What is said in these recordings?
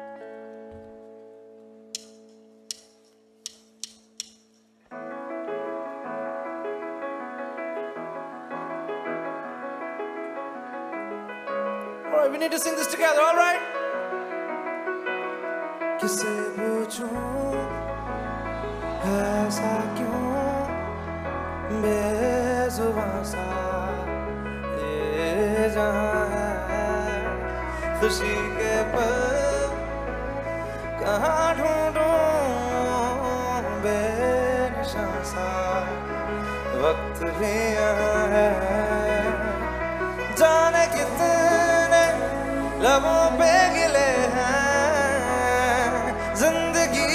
All right, we need to sing this together, all right? किसे पूछूं ऐसा क्यों बेजुबां सा ये जहां है खुशी के पल भी जाने कितने लबों पे गिले हैं। ज़िंदगी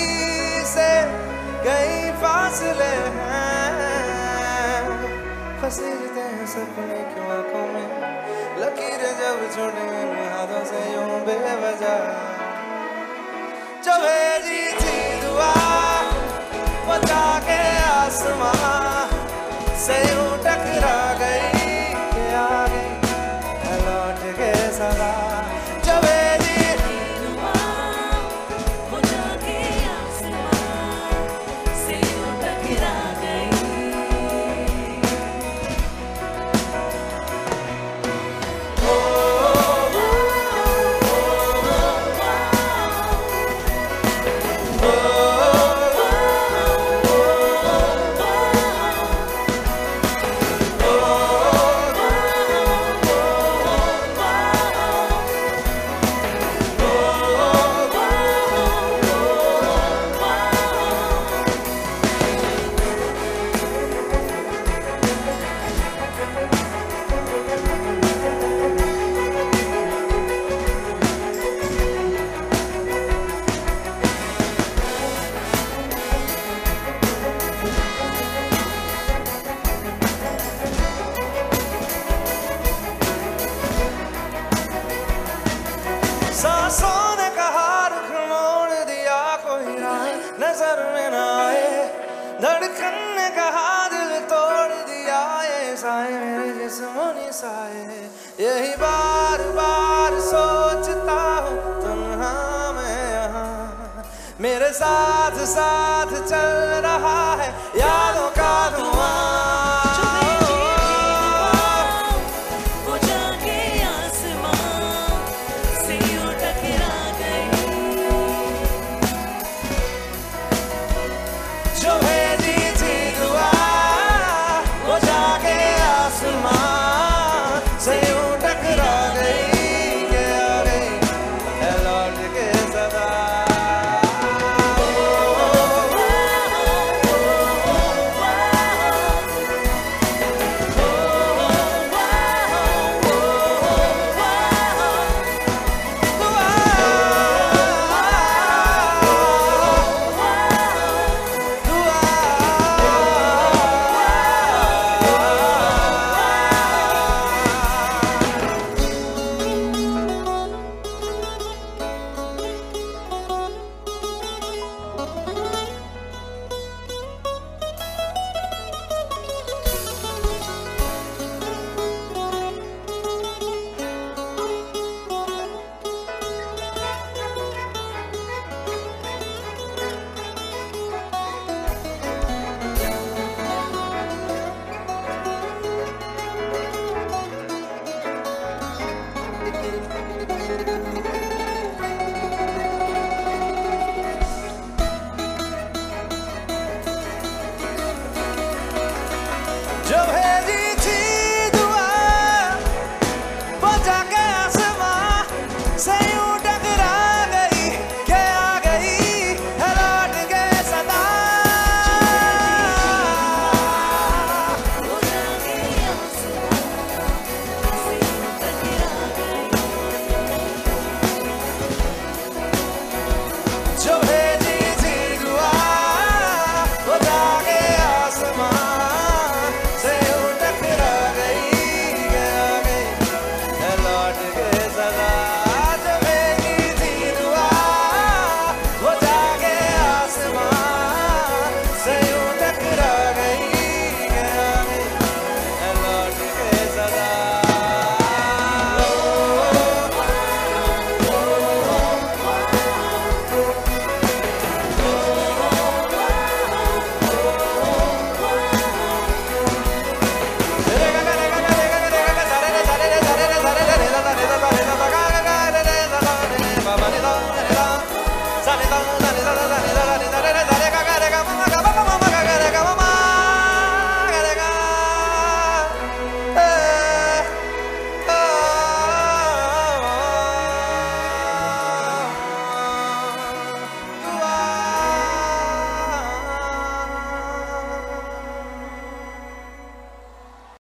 से कई फासले हैं। हैं सपने क्यों आँखों में, लकीरें जब छोड़े हाथों से यूँ बेवजह। जो भेजी sincero. नज़र में ना आए। धड़कन ने कहा, दिल तोड़ दिया ये साए, मेरे जिस्मों साए। यही बार बार सोचता हूँ तन्हा मैं यहाँ मेरे साथ साथ चल रहा है धुआँ So hey. Joe